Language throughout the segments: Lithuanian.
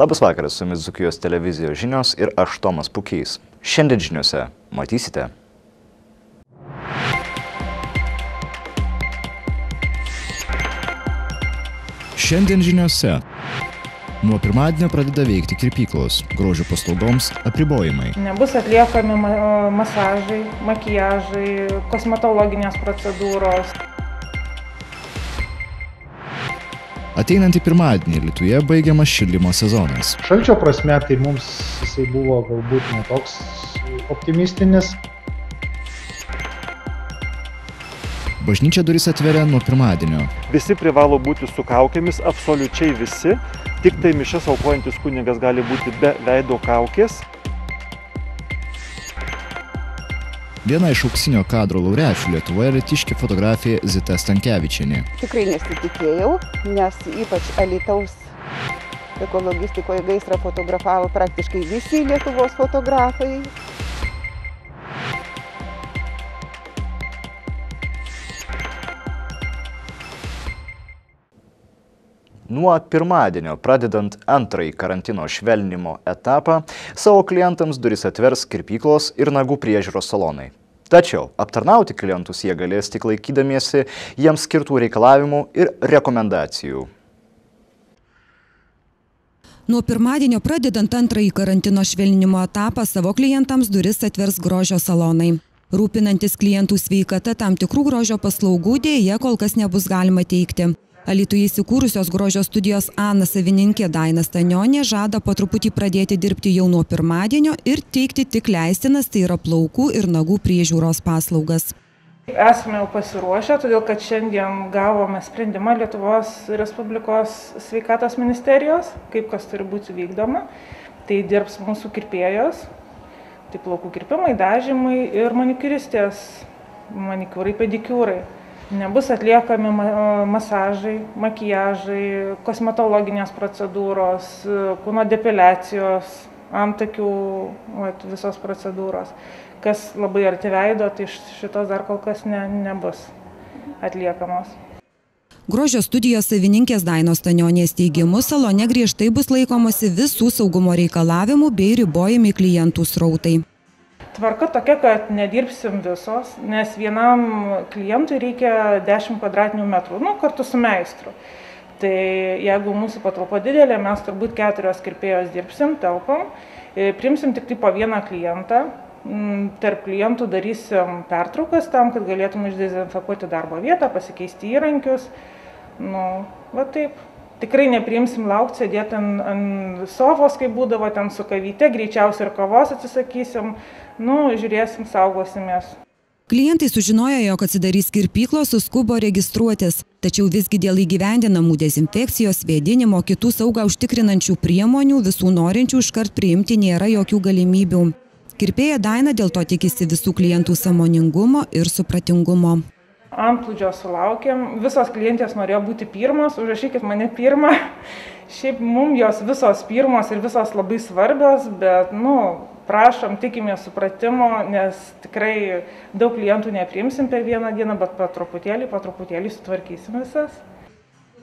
Labas vakaras, su jumis Zukijos televizijos žinios ir aš Tomas Pukys. Šiandien žiniuose matysite. Šiandien žiniuose. Nuo pirmadienio pradeda veikti kirpyklos, grožio paslaugoms apribojimai. Nebus atliekami masažai, makijažai, kosmetologinės procedūros. Ateinantį pirmadienį Lietuvoje baigiamas šildymo sezonas. Šalčio prasme tai mums jisai buvo galbūt netoks optimistinis. Bažnyčia duris atveria nuo pirmadienio. Visi privalo būti su kaukėmis, absoliučiai visi. Tik tai mišes aukojantis kunigas gali būti be veido kaukės. Viena iš auksinio kadro laureačių Lietuvoje litiškė fotografė Zita Stankievičianė. Tikrai nesitikėjau, nes ypač Alitaus ekologistikoje gaisrą fotografavo praktiškai visi Lietuvos fotografai. Nuo pirmadienio, pradedant antrąjį karantino švelnimo etapą, savo klientams duris atvers kirpyklos ir nagų priežiūros salonai. Tačiau aptarnauti klientus jie galės tik laikydamiesi jiems skirtų reikalavimų ir rekomendacijų. Nuo pirmadienio pradedant antrąjį karantino švelninimo etapą savo klientams duris atvers grožio salonai. Rūpinantis klientų sveikata tam tikrų grožio paslaugų dėje kol kas nebus galima teikti. Alituje įsikūrusios grožio studijos Ana savininkė Daina Stanionė žada po truputį pradėti dirbti jau nuo pirmadienio ir teikti tik leistinas, tai yra plaukų ir nagų priežiūros paslaugas. Esame jau pasiruošę, todėl kad šiandien gavome sprendimą Lietuvos Respublikos sveikatos ministerijos, kaip kas turi būti vykdoma. Tai dirbs mūsų kirpėjos, tai plaukų kirpimai, dažymai ir manikiristės, manikiūrai, pedikiūrai nebus atliekami masažai, makijažai, kosmetologinės procedūros, kūno depiliacijos, antakių, vat, visos procedūros. Kas labai arti veido, tai šitos dar kol kas ne, nebus atliekamos. Grožio studijos savininkės Dainos Tanionės teigimu, salone griežtai bus laikomasi visų saugumo reikalavimų bei ribojami klientų srautai. Tvarka tokia, kad nedirbsim visos, nes vienam klientui reikia 10 kvadratinių metrų, nu, kartu su meistru. Tai jeigu mūsų patalpa didelė, mes turbūt keturios kirpėjos dirbsim, telpam, e, primsim tik tai po vieną klientą, mm, tarp klientų darysim pertraukas tam, kad galėtum išdezinfekuoti darbo vietą, pasikeisti įrankius. Nu, va taip tikrai nepriimsim laukti, sėdėti ant, ant sofos, kaip būdavo ten su kavyte, greičiausiai ir kavos atsisakysim, nu, žiūrėsim, saugosimės. Klientai sužinojo, jog atsidarys kirpyklos, suskubo registruotis, tačiau visgi dėl įgyvendinamų dezinfekcijos, vėdinimo, kitų saugą užtikrinančių priemonių visų norinčių iškart priimti nėra jokių galimybių. Kirpėja Daina dėl to tikisi visų klientų samoningumo ir supratingumo antplūdžio sulaukėm visos klientės norėjo būti pirmos užrašykit mane pirmą šiaip mum jos visos pirmos ir visos labai svarbios bet nu prašom tikimės supratimo nes tikrai daug klientų nepriimsim per vieną dieną bet po truputėlį po truputėlį sutvarkysim visas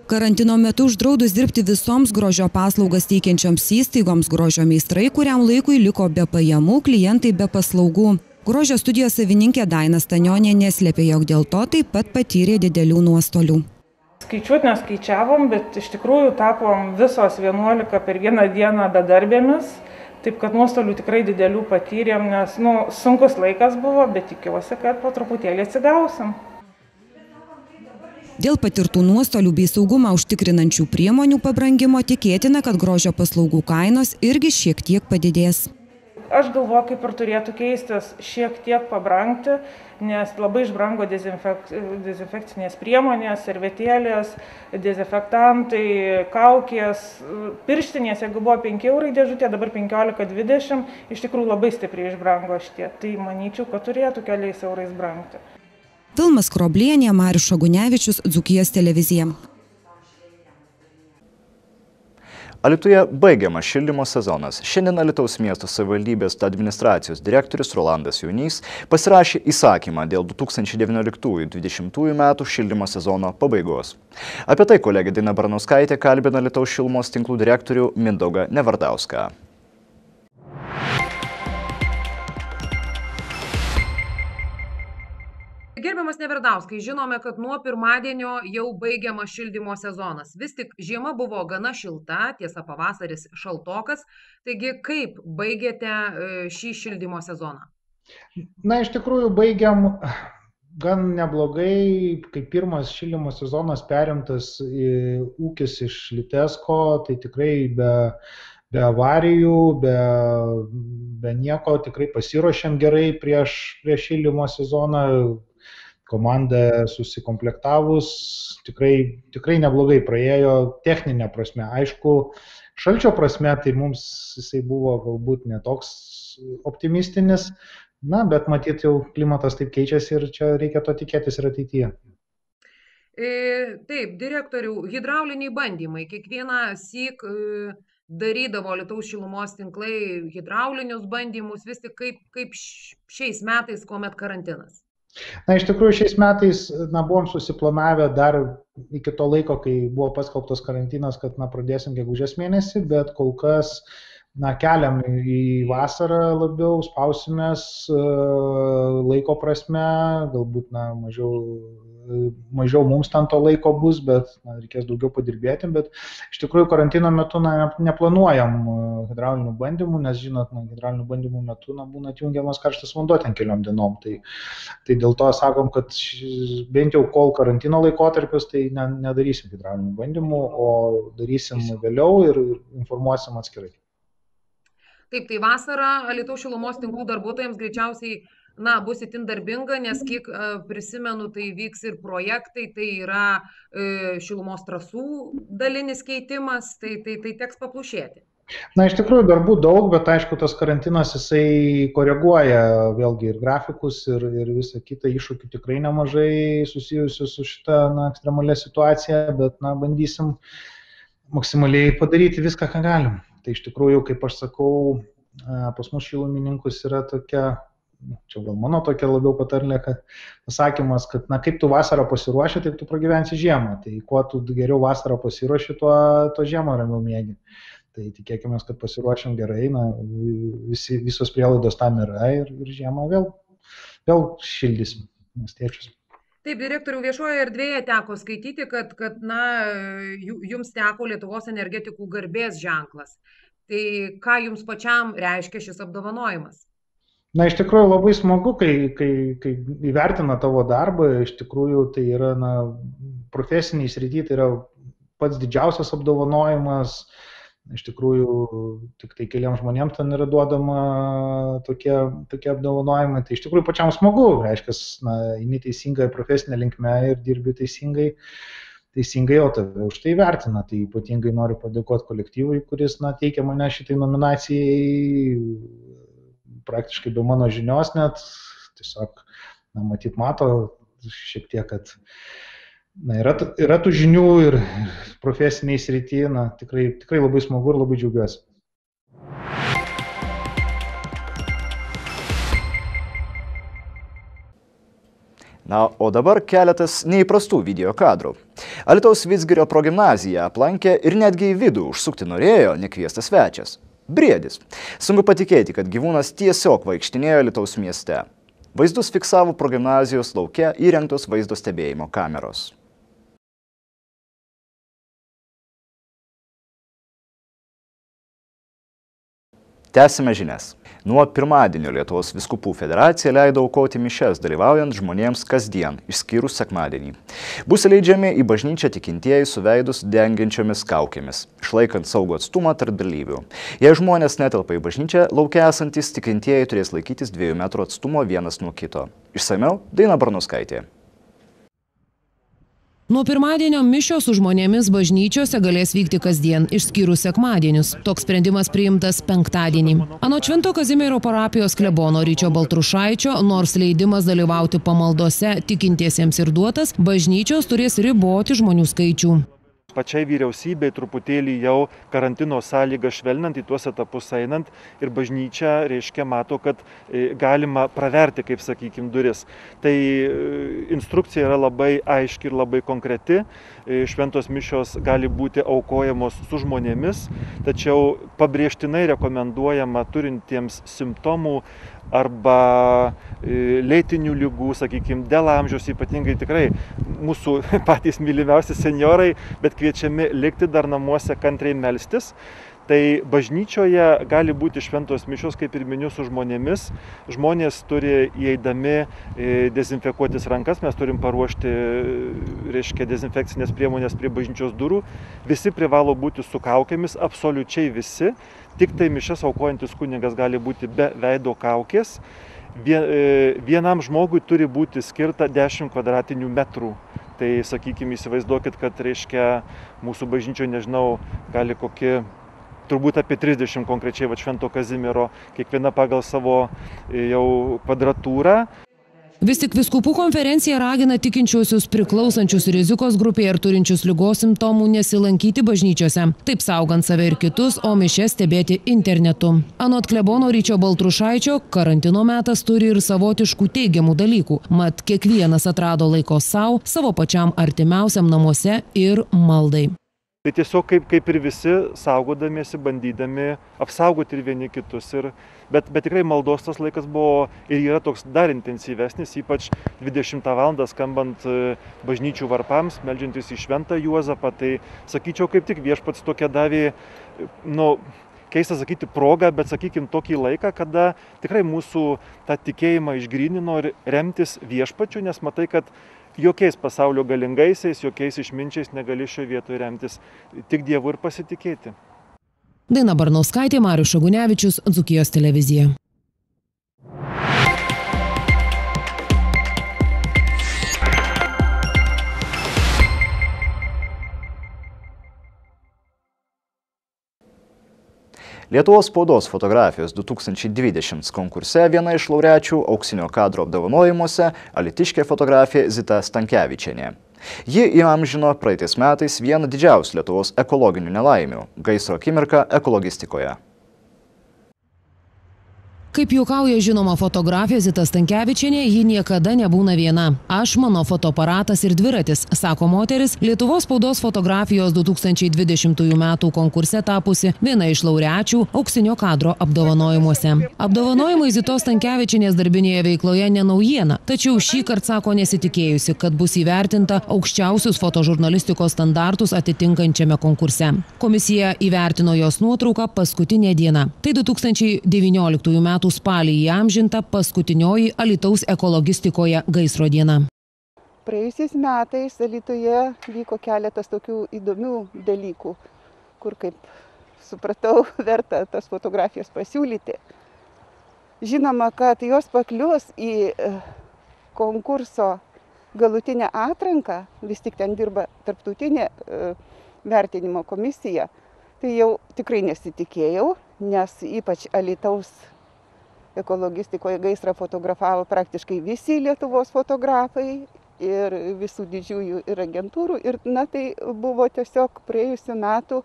Karantino metu uždraudus dirbti visoms grožio paslaugas teikiančioms įstaigoms grožio meistrai, kuriam laikui liko be pajamų, klientai be paslaugų. Grožio studijos savininkė Daina Stanionė neslėpė, jog dėl to taip pat patyrė didelių nuostolių. Skaičiuot neskaičiavom, bet iš tikrųjų tapom visos 11 per vieną dieną bedarbėmis. Taip kad nuostolių tikrai didelių patyrėm, nes nu, sunkus laikas buvo, bet tikiuosi, kad po truputėlį atsigausim. Dėl patirtų nuostolių bei saugumą užtikrinančių priemonių pabrangimo tikėtina, kad grožio paslaugų kainos irgi šiek tiek padidės aš galvoju kaip ir turėtų keistis šiek tiek pabrangti nes labai išbrango dezinfek dezinfekcinės priemonės servetėlės dezinfektantai kaukės pirštinės jeigu buvo penki eurai dėžutė dabar penkiolika dvidešim iš tikrųjų labai stipriai išbrango šitie tai manyčiau kad turėtų keliais eurais brangti Vilma Skroblienė, Marius Šagunevičius, Dzukijos televizija. Alituje baigiamas šildymo sezonas. Šiandien Alitaus miesto savivaldybės administracijos direktorius Rolandas Jaunys pasirašė įsakymą dėl 2019-2020 metų šildymo sezono pabaigos. Apie tai kolegė Dina Barnauskaitė kalbina Alitaus šilumos tinklų direktorių Mindaugą Nevardauską. Gerbiamas Neverdauskai, žinome, kad nuo pirmadienio jau baigiamas šildymo sezonas. Vis tik žiema buvo gana šilta, tiesa pavasaris šaltokas. Taigi kaip baigėte e, šį šildymo sezoną? Na, iš tikrųjų, baigiam gan neblogai, kai pirmas šildymo sezonas perimtas ūkis iš Litesko, tai tikrai be, be avarijų, be, be nieko, tikrai pasiruošėm gerai prieš, prieš šildymo sezoną, komanda susikomplektavus tikrai, tikrai neblogai praėjo techninė prasme. Aišku, šalčio prasme tai mums jisai buvo galbūt netoks optimistinis, na, bet matyt jau klimatas taip keičiasi ir čia reikia to tikėtis ir ateityje. E, taip, direktorių, hidrauliniai bandymai. Kiekvieną syk e, darydavo Lietuvos šilumos tinklai hidraulinius bandymus, vis tik kaip, kaip šiais metais, kuomet karantinas. Na, iš tikrųjų, šiais metais, na, buvom susiplanavę dar iki to laiko, kai buvo paskelbtas karantinas, kad, na, pradėsim gegužės mėnesį, bet kol kas, na, keliam į vasarą labiau, spausimės e, laiko prasme, galbūt, na, mažiau mažiau mums ten to laiko bus, bet na, reikės daugiau padirbėti, bet iš tikrųjų karantino metu na, neplanuojam uh, hidraulinių bandymų, nes žinot, na, hidraulinių bandymų metu na, būna atjungiamas karštas vanduo ten keliom dienom. Tai, tai dėl to sakom, kad bent jau kol karantino laikotarpis, tai ne, nedarysim hidraulinių bandymų, o darysim vėliau ir informuosim atskirai. Taip, tai vasarą Lietuvos šilumos tinklų darbuotojams greičiausiai na bus itin darbinga nes kiek prisimenu tai vyks ir projektai tai yra e, šilumos trasų dalinis keitimas tai tai tai teks paplušėti Na, iš tikrųjų, darbų daug, bet aišku, tas karantinas jisai koreguoja vėlgi ir grafikus, ir, ir visą kitą iššūkių tikrai nemažai susijusių su šitą na, ekstremalia situacija, bet na, bandysim maksimaliai padaryti viską, ką galim. Tai iš tikrųjų, kaip aš sakau, pas mus šilumininkus yra tokia čia gal mano tokia labiau patarlė, kad pasakymas, kad na kaip tu vasarą pasiruoši, taip tu pragyvensi žiemą. Tai kuo tu geriau vasarą pasiruoši, tuo, tuo žiemą ramiau mėgi. Tai tikėkime, kad pasiruošim gerai, na, visi, visos prielaidos tam yra ir, ir žiemą vėl, vėl šildysim miestiečius. Taip, direktorių viešoje erdvėje teko skaityti, kad, kad na, jums teko Lietuvos energetikų garbės ženklas. Tai ką jums pačiam reiškia šis apdovanojimas? Na, iš tikrųjų labai smagu, kai, kai, kai įvertina tavo darbą, iš tikrųjų tai yra, na, profesiniai srity, tai yra pats didžiausias apdovanojimas, iš tikrųjų tik tai keliams žmonėms ten yra duodama tokie, tokie apdovanojimai, tai iš tikrųjų pačiam smagu, reiškia, na, eini teisingai profesinė linkme ir dirbi teisingai, teisingai, o tave už tai vertina, tai ypatingai noriu padėkoti kolektyvui, kuris, na, teikia mane šitai nominacijai praktiškai be mano žinios net, tiesiog, na, matyt, mato šiek tiek, kad na, yra, yra tų žinių ir profesiniai srity, na, tikrai, tikrai labai smagu ir labai džiaugiuosi. Na, o dabar keletas neįprastų video kadrų. Alitaus Vitsgirio progymnaziją aplankė ir netgi į vidų užsukti norėjo nekviestas svečias. Briedis. Sunku patikėti, kad gyvūnas tiesiog vaikštinėjo Lietuvos mieste. Vaizdus fiksavo progymnazijos laukia įrengtos vaizdo stebėjimo kameros. Tęsime žinias. Nuo pirmadienio Lietuvos viskupų federacija leido aukoti mišes, dalyvaujant žmonėms kasdien, išskyrus sekmadienį. Bus leidžiami į bažnyčią tikintieji su veidus dengiančiomis kaukėmis, išlaikant saugų atstumą tarp dalyvių. Jei žmonės netelpa į bažnyčią, laukia esantis tikintieji turės laikytis dviejų metrų atstumo vienas nuo kito. Išsameu Daina Barnuskaitė. Nuo pirmadienio mišios su žmonėmis bažnyčiose galės vykti kasdien, išskyrus sekmadienius. Toks sprendimas priimtas penktadienį. Anot Švento Kazimiero parapijos klebono Ryčio Baltrušaičio, nors leidimas dalyvauti pamaldose tikintiesiems ir duotas, bažnyčios turės riboti žmonių skaičių. Pačiai vyriausybei truputėlį jau karantino sąlygą švelninant, į tuos etapus einant ir bažnyčia, reiškia, mato, kad e, galima praverti, kaip sakykime, duris. Tai instrukcija yra labai aiški ir labai konkreti. Šventos mišios gali būti aukojamos su žmonėmis, tačiau pabrėžtinai rekomenduojama turintiems simptomų arba e, lėtinių lygų, sakykime, dėl amžiaus ypatingai tikrai mūsų patys mylimiausi seniorai, bet kviečiami likti dar namuose kantriai melstis. Tai bažnyčioje gali būti šventos mišios, kaip ir miniu, su žmonėmis. Žmonės turi įeidami e, dezinfekuotis rankas, mes turim paruošti, reiškia, dezinfekcinės priemonės prie bažnyčios durų. Visi privalo būti su kaukėmis, absoliučiai visi. Tik tai mišes aukojantis kuningas gali būti be veido kaukės. E, vienam žmogui turi būti skirta 10 kvadratinių metrų. Tai sakykime, įsivaizduokit, kad reiškia mūsų bažnyčioje, nežinau, gali kokie turbūt apie 30 konkrečiai va Švento Kazimiero, kiekviena pagal savo e, jau kvadratūrą. Vis tik viskupų konferencija ragina tikinčiuosius priklausančius rizikos grupėje ir turinčius lygos simptomų nesilankyti bažnyčiose, taip saugant save ir kitus, o mišes stebėti internetu. Anot klebono Ryčio Baltrušaičio, karantino metas turi ir savotiškų teigiamų dalykų, mat kiekvienas atrado laiko savo, savo pačiam artimiausiam namuose ir maldai. Tai tiesiog kaip, kaip ir visi, saugodamiesi, bandydami apsaugoti ir vieni kitus. Ir, bet, bet tikrai maldos tas laikas buvo ir yra toks dar intensyvesnis, ypač 20 val. skambant e, bažnyčių varpams, melžiantis į Šventą Juozapą. Tai sakyčiau, kaip tik viešpats tokia davė, nu, keista sakyti progą, bet sakykime tokį laiką, kada tikrai mūsų tą tikėjimą išgrynino ir remtis viešpačiu, nes matai, kad jokiais pasaulio galingaisiais, jokiais išminčiais negali šioje vietoje remtis, tik Dievu ir pasitikėti. Daina Barnauskaitė, Marius Šagunevičius, Dzukijos televizija. Lietuvos spaudos fotografijos 2020 konkurse viena iš laureačių auksinio kadro apdovanojimuose alitiškė fotografė Zita Stankievičianė. Ji įamžino praeitais metais vieną didžiausių Lietuvos ekologinių nelaimių – gaisro akimirką ekologistikoje. Kaip juokauja žinoma fotografė Zita Stankievičianė, ji niekada nebūna viena. Aš, mano fotoaparatas ir dviratis, sako moteris, Lietuvos spaudos fotografijos 2020 m. konkurse tapusi viena iš laureačių auksinio kadro apdovanojimuose. Apdovanojimai Zitos Stankievičianės darbinėje veikloje nenaujiena, tačiau šį kartą sako nesitikėjusi, kad bus įvertinta aukščiausius fotožurnalistikos standartus atitinkančiame konkurse. Komisija įvertino jos nuotrauką paskutinę dieną. Tai 2019 m metų spalį įamžinta paskutinioji Alitaus ekologistikoje gaisro diena. Praėjusiais metais Alitoje vyko keletas tokių įdomių dalykų, kur, kaip supratau, verta tas fotografijas pasiūlyti. Žinoma, kad jos paklius į e, konkurso galutinę atranką, vis tik ten dirba tarptautinė e, vertinimo komisija, tai jau tikrai nesitikėjau, nes ypač Alitaus ekologistikoje gaisrą fotografavo praktiškai visi Lietuvos fotografai ir visų didžiųjų ir agentūrų. Ir na, tai buvo tiesiog praėjusiu metu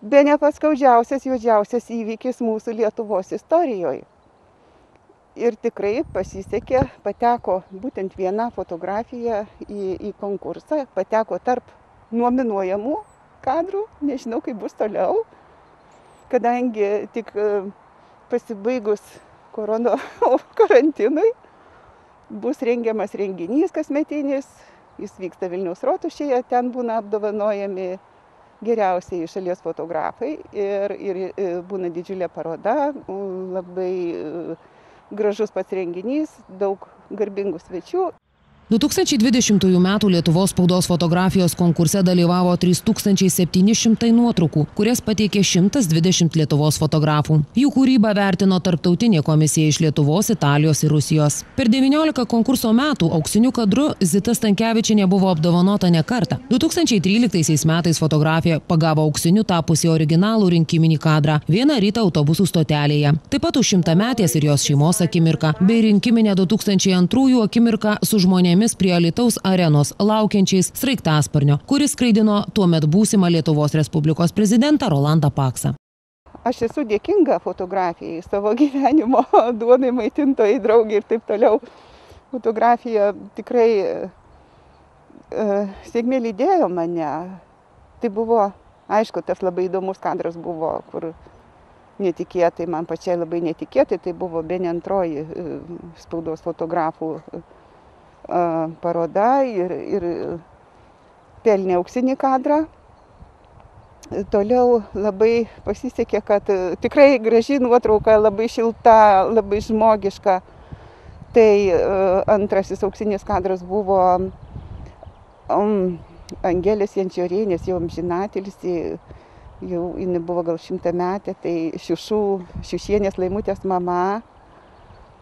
be ne pats skaudžiausias, juodžiausias įvykis mūsų Lietuvos istorijoje. Ir tikrai pasisekė, pateko būtent viena fotografija į, į konkursą, pateko tarp nominuojamų kadrų, nežinau kaip bus toliau, kadangi tik pasibaigus korono karantinui bus rengiamas renginys kasmetinis, jis vyksta Vilniaus rotušėje, ten būna apdovanojami geriausiai šalies fotografai ir, ir e, būna didžiulė paroda, labai e, gražus pats renginys, daug garbingų svečių 2020 m. Lietuvos spaudos fotografijos konkurse dalyvavo 3700 nuotraukų, kurias pateikė 120 Lietuvos fotografų. Jų kūrybą vertino tarptautinė komisija iš Lietuvos, Italijos ir Rusijos. Per 19 konkurso metų auksiniu kadru Zita Stankievičinė buvo apdovanota ne kartą. 2013 metais fotografija pagavo auksiniu tapusi originalų rinkiminį kadrą vieną rytą autobusų stotelėje. Taip pat už šimtametės ir jos šeimos akimirką bei rinkiminę 2002 akimirką su žmonėmis žmonėmis prie Alitaus arenos laukiančiais sraigtasparnio, kuris skraidino tuomet būsimą Lietuvos Respublikos prezidentą Rolandą Paksą. Aš esu dėkinga fotografijai, savo gyvenimo duonai maitintojai, draugiai ir taip toliau. Fotografija tikrai e, sėkmė lydėjo mane. Tai buvo, aišku, tas labai įdomus kadras buvo, kur netikėtai, man pačiai labai netikėtai, tai buvo be ne antroji e, spaudos fotografų paroda ir, ir pelnė auksinį kadrą. Toliau labai pasisekė, kad tikrai graži nuotrauka, labai šilta, labai žmogiška. Tai antrasis auksinis kadras buvo um, Angelės Jančiorienės, jau amžinatelis, jau jinai buvo gal šimtą metę, tai šiušų, šiušienės laimutės mama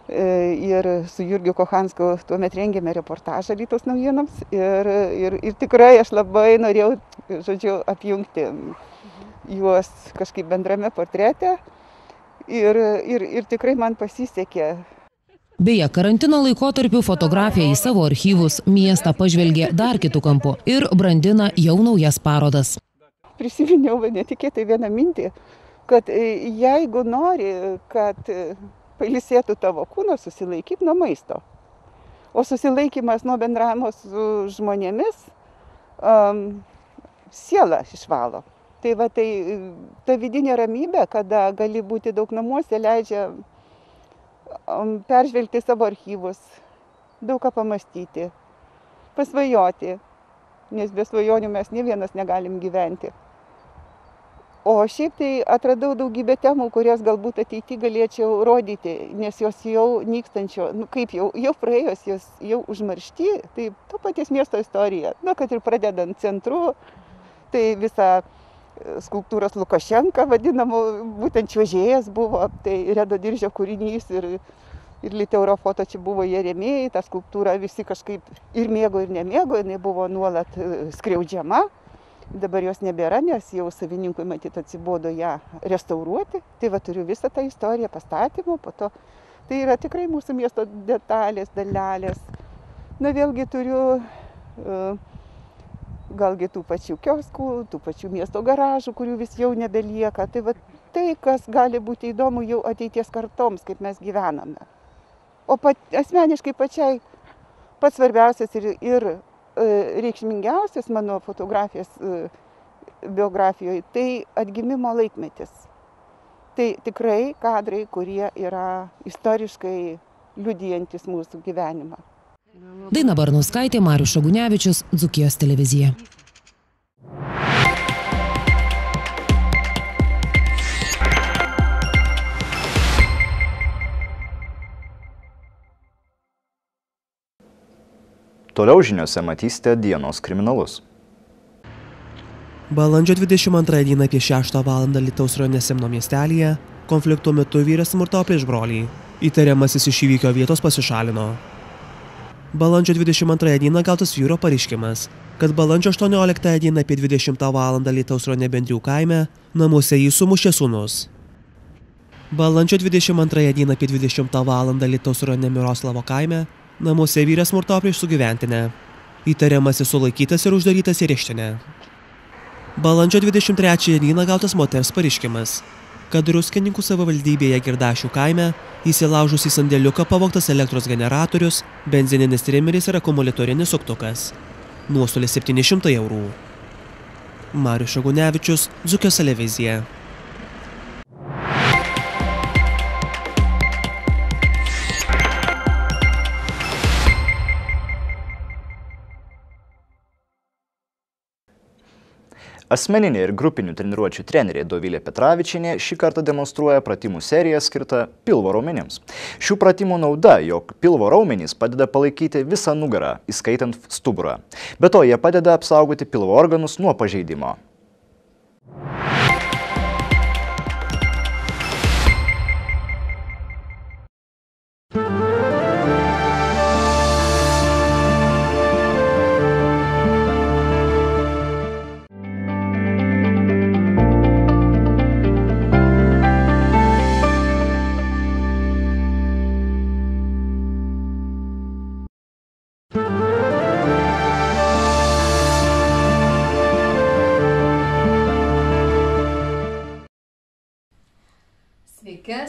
ir su Jurgiu Kohansku tuomet rengėme reportažą Lytos naujienams ir, ir, ir tikrai aš labai norėjau, žodžiu, apjungti juos kažkaip bendrame portrete ir, ir, ir tikrai man pasisekė. Beje, karantino laikotarpiu fotografija į savo archyvus miestą pažvelgė dar kitų kampų ir brandina jau naujas parodas prisiminiau netikėtai vieną mintį, kad e, jeigu nori, kad e, pailsėtų tavo kūnas, susilaikyk nuo maisto. O susilaikymas nuo bendravimo su žmonėmis um, sielą išvalo. Tai va tai ta vidinė ramybė, kada gali būti daug namuose, leidžia um, peržvelgti savo archyvus, daug ką pamastyti, pasvajoti, nes be svajonių mes ne vienas negalim gyventi o šiaip tai atradau daugybę temų kurias galbūt ateity galėčiau rodyti nes jos jau nykstančio nu kaip jau jau praėjus jos jau užmaršty tai to paties miesto istorija. Na kad ir pradedant centru tai visa e, skulptūros lukašenka vadinamų būtent čiuožėjas buvo tai redo diržio kūrinys ir ir liteurafoto čia buvo jie rėmėjai tą skulptūrą visi kažkaip ir mėgo ir nemėgo jinai buvo nuolat e, skriaudžiama dabar jos nebėra nes jau savininkui matyt atsibodo ją restauruoti. Tai va turiu visą tą istoriją pastatymų po to tai yra tikrai mūsų miesto detalės dalelės. Na vėlgi turiu e, galgi tų pačių kioskų tų pačių miesto garažų kurių vis jau nebelieka. Tai va tai kas gali būti įdomu jau ateities kartoms kaip mes gyvename. O pat asmeniškai pačiai pats svarbiausias ir ir reikšmingiausias mano fotografijos e, biografijoje tai atgimimo laikmetis. Tai tikrai kadrai, kurie yra istoriškai liudijantis mūsų gyvenimą. Daina Barnauskaitė, Marius Šagunevičius, Dzukijos televizija. Toliau žiniuose matysite dienos kriminalus. Balandžio 22 dieną apie 6 val. Lietuvos rajone Simno miestelėje konflikto metu vyras smurtavo prieš brolį. Įtariamasis iš įvykio vietos pasišalino. Balandžio 22 dieną gautas vyro pareiškimas, kad balandžio 18 dieną apie 20 val. Lietuvos rajone Bendrių kaime namuose jį sumušė sūnus. Balandžio 22 dieną apie 20 val. Lietuvos rajone Miroslavo kaime Namuose vyras smurtavo prieš sugyventinę. Įtariamasis sulaikytas ir uždarytas į reštinę. Balandžio 23 dieną gautas moters pareiškimas, kad druskininkų savivaldybėje Girdašių kaime įsilaužus į sandėliuką pavogtas elektros generatorius, benzininis trimeris ir akumuliatorinis suktukas. Nuostolis 700 eurų. Marius Šagunevičius, Dzukio televizija. Asmeniniai ir grupinių treniruočių trenerė Dovilė Petravičinė šį kartą demonstruoja pratimų seriją skirtą pilvo raumenims. Šių pratimų nauda, jog pilvo raumenys padeda palaikyti visą nugarą, įskaitant stuburą. Be to, jie padeda apsaugoti pilvo organus nuo pažeidimo.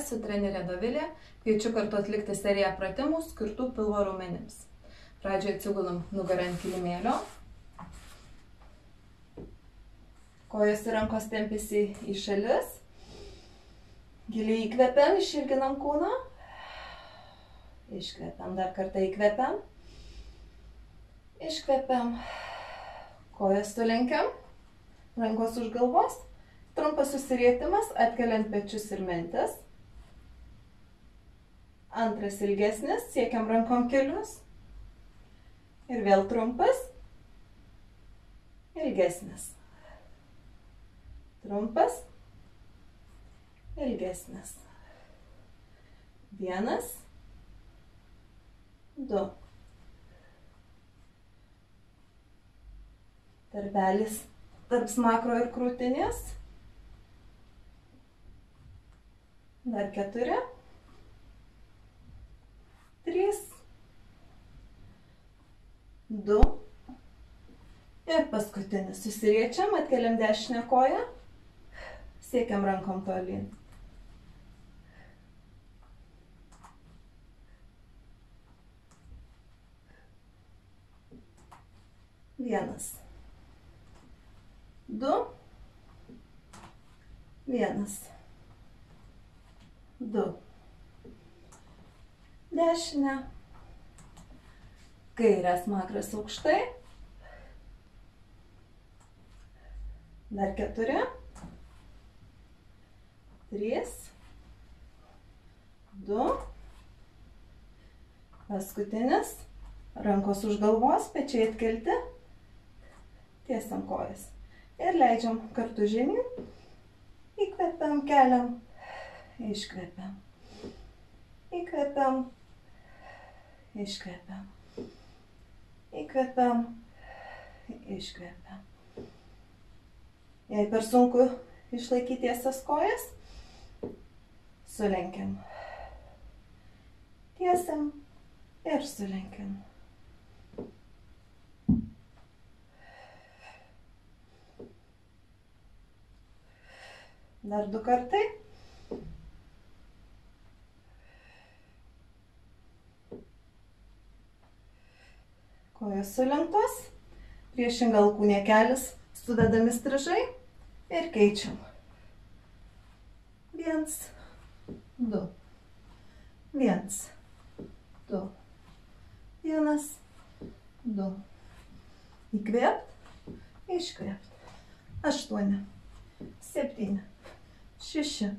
Esu trenerė Dovilė, kviečiu kartu atlikti seriją pratimų skirtų pilvo raumenims. Pradžioje atsigulam nugarą ant kilimėlio. Kojos ir rankos tempėsi į šalis. Giliai įkvepiam, išilginam kūną. Iškvepiam, dar kartą įkvepiam. Iškvepiam. Kojas sulenkiam. Rankos už galvos. Trumpas susirietimas, atkeliant pečius ir mentis. Antras ilgesnis, siekiam rankom kelius. Ir vėl trumpas. Ilgesnis. Trumpas. Ilgesnis. Vienas. Du. Tarpelis tarp smakro ir krūtinės. Dar keturi. Trys. Du. Ir paskutinis. Susiriečiam, atkeliam dešinę koją. Siekiam rankom tolyn. Vienas. Du. Vienas. Du. Dešinę. Kairės makras aukštai. Dar keturi. Trys. Du. Paskutinis. Rankos už galvos, pečiai atkelti. Tiesiam kojas. Ir leidžiam kartu žemyn. Įkvepiam, keliam. Iškvepiam. Įkvepiam. Iškvepiam. Įkvepiam. Iškvepiam. Jei per sunku išlaikyti tiesias kojas, sulenkiam. Tiesiam ir sulenkiam. Dar du kartai. Kojos sulenktos, priešinga alkūnė kelias, suvedami strižai ir keičiam. Viens, du, viens, du, vienas, du. Įkvėpt, iškvėpt. Aštuoni, septyni, šeši,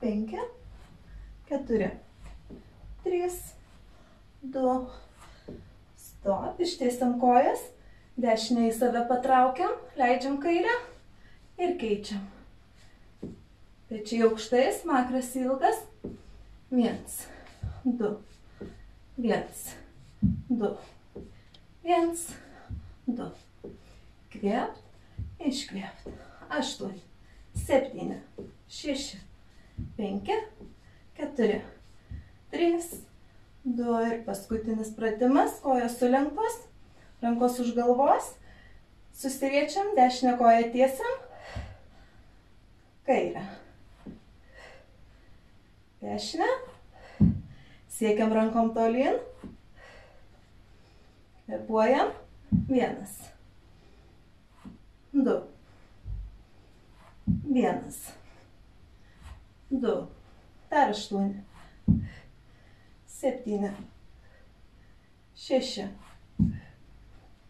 penki, keturi, trys, du, stop, ištiesiam kojas, dešinę į save patraukiam, leidžiam kairę ir keičiam. Pečiai aukštai, smakras ilgas, viens, du, viens, du, viens, du, kvėpt, iškvėpt, aštuoni, septyni, šeši, penki, keturi, trys, du ir paskutinis pratimas, kojos sulenktos, rankos už galvos, susiriečiam, dešinę koją tiesiam, kairę. Dešinę, siekiam rankom tolyn, kvepuojam, vienas, du, vienas, du, dar aštuoni, septyni, šeši,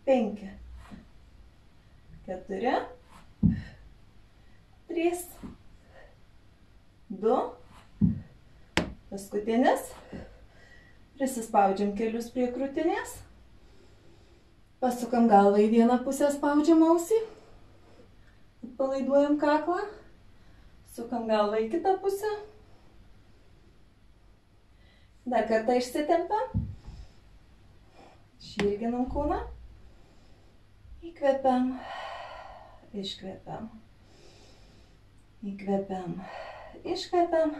penki, keturi, trys, du, paskutinis, prisispaudžiam kelius prie krūtinės, pasukam galvą į vieną pusę, spaudžiam ausį, atpalaiduojam kaklą, sukam galvą į kitą pusę, dar kartą išsitempiam, išilginam kūną, įkvepiam, iškvepiam, įkvepiam, iškvepiam,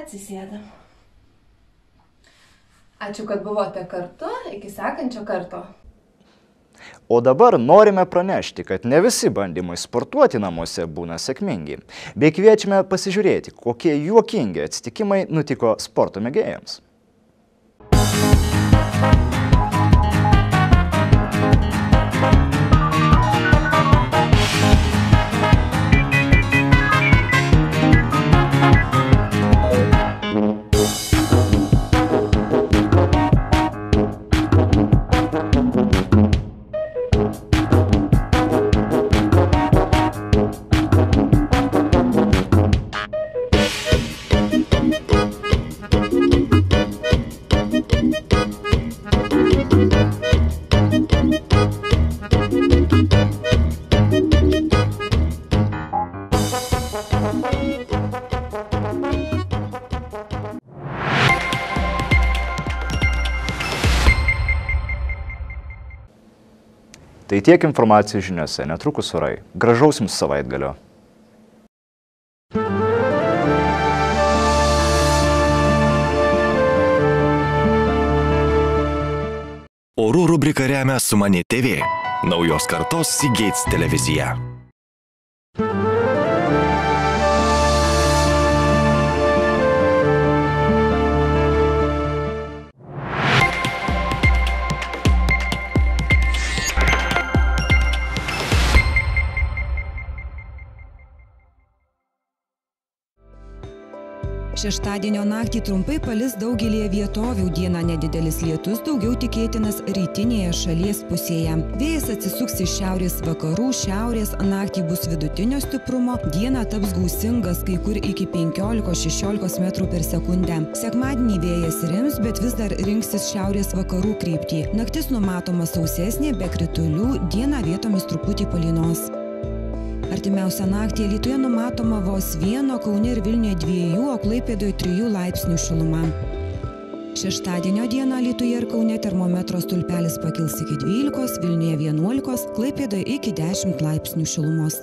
atsisėdam. Ačiū, kad buvote kartu, iki sekančio karto. O dabar norime pranešti, kad ne visi bandymai sportuoti namuose būna sėkmingi. Bei kviečiame pasižiūrėti, kokie juokingi atsitikimai nutiko sporto mėgėjams. Tai tiek informacijos žiniuose, netrukus orai. Gražaus jums savaitgalio. Orų rubrika remia Sumani TV, naujos kartos Seagates televizija. Šeštadienio naktį trumpai palis daugelie vietovių dieną nedidelis lietus, daugiau tikėtinas rytinėje šalies pusėje. Vėjas atsisuks iš šiaurės vakarų, šiaurės naktį bus vidutinio stiprumo, diena taps gūsingas kai kur iki 15-16 m per sekundę. Sekmadienį vėjas rims, bet vis dar rinksis šiaurės vakarų kryptį. Naktis numatoma sausesnė, be kritulių, diena vietomis truputį palinos. Artimiausią naktį Lietuvoje numatoma vos vieno, Kaune ir Vilniuje dviejų, o Klaipėdoje trijų laipsnių šiluma. Šeštadienio dieną Lietuvoje ir Kaune termometro stulpelis pakils iki 12, Vilniuje 11, Klaipėdoje iki 10 laipsnių šilumos.